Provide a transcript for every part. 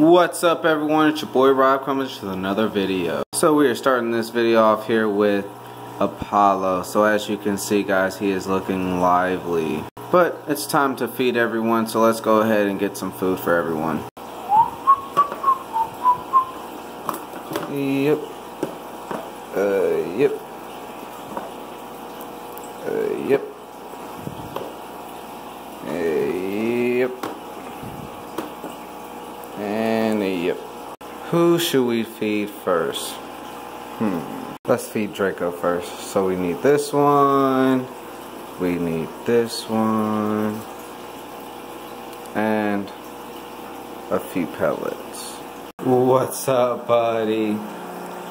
What's up everyone, it's your boy Rob coming to another video. So we are starting this video off here with Apollo. So as you can see guys, he is looking lively. But it's time to feed everyone, so let's go ahead and get some food for everyone. Yep. Uh, yep. Uh, yep. Who should we feed first? Hmm. Let's feed Draco first. So we need this one. We need this one. And a few pellets. What's up, buddy?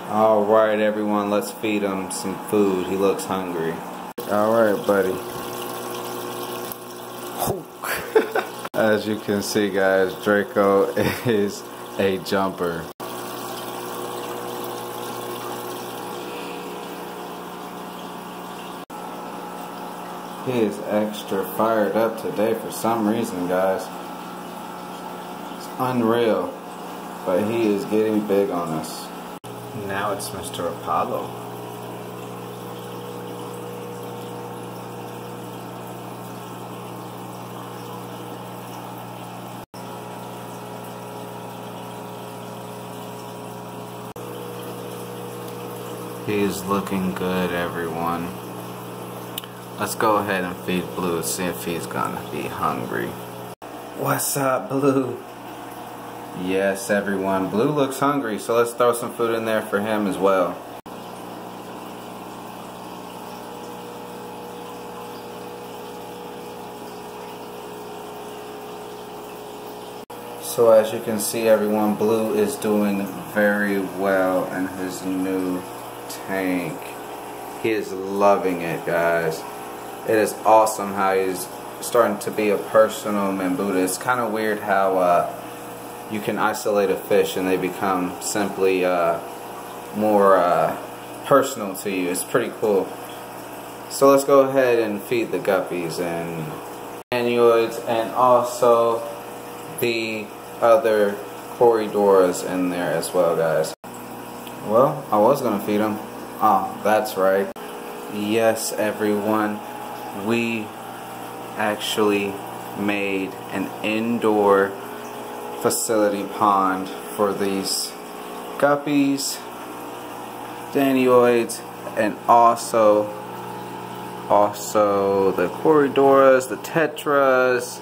Alright, everyone, let's feed him some food. He looks hungry. Alright, buddy. As you can see, guys, Draco is a jumper. He is extra fired up today for some reason, guys. It's unreal. But he is getting big on us. Now it's Mr. Apollo. He's looking good, everyone. Let's go ahead and feed Blue, see if he's gonna be hungry. What's up, Blue? Yes, everyone. Blue looks hungry, so let's throw some food in there for him as well. So as you can see everyone, Blue is doing very well in his new tank. He is loving it, guys. It is awesome how he's starting to be a personal Mambuta. It's kind of weird how uh, you can isolate a fish and they become simply uh, more uh, personal to you. It's pretty cool. So let's go ahead and feed the guppies and danioids and also the other Corydoras in there as well, guys. Well, I was going to feed them. Oh, that's right. Yes, everyone. We actually made an indoor facility pond for these guppies, danioids, and also also the Corydoras, the tetras.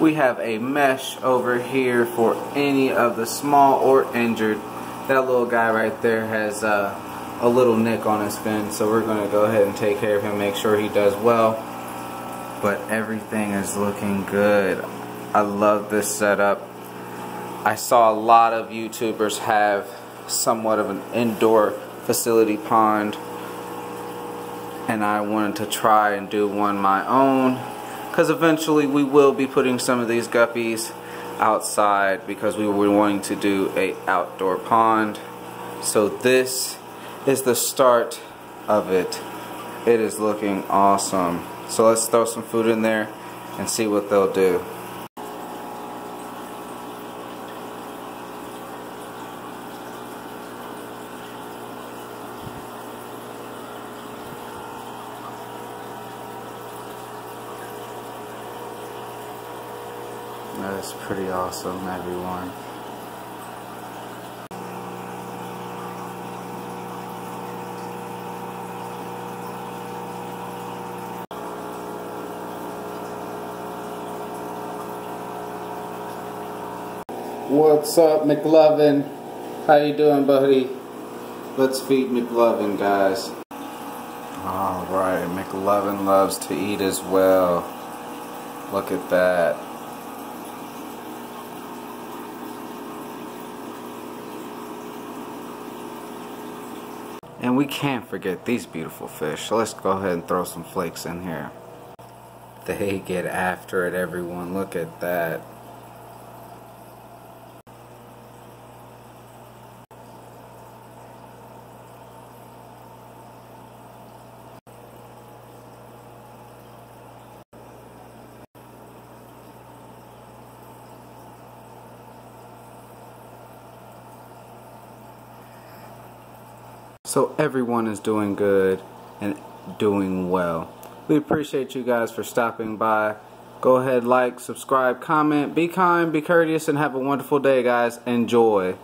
We have a mesh over here for any of the small or injured. That little guy right there has uh, a little nick on his fin, so we're going to go ahead and take care of him, make sure he does well. But everything is looking good. I love this setup. I saw a lot of YouTubers have somewhat of an indoor facility pond and I wanted to try and do one my own because eventually we will be putting some of these guppies outside because we were wanting to do a outdoor pond so this is the start of it. It is looking awesome. So let's throw some food in there and see what they'll do. That is pretty awesome, everyone. What's up, McLovin? How you doing, buddy? Let's feed McLovin, guys. Alright, McLovin loves to eat as well. Look at that. And we can't forget these beautiful fish. So let's go ahead and throw some flakes in here. They get after it, everyone. Look at that. So everyone is doing good and doing well. We appreciate you guys for stopping by. Go ahead, like, subscribe, comment, be kind, be courteous, and have a wonderful day, guys. Enjoy.